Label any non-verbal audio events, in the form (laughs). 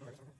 Gracias. (laughs)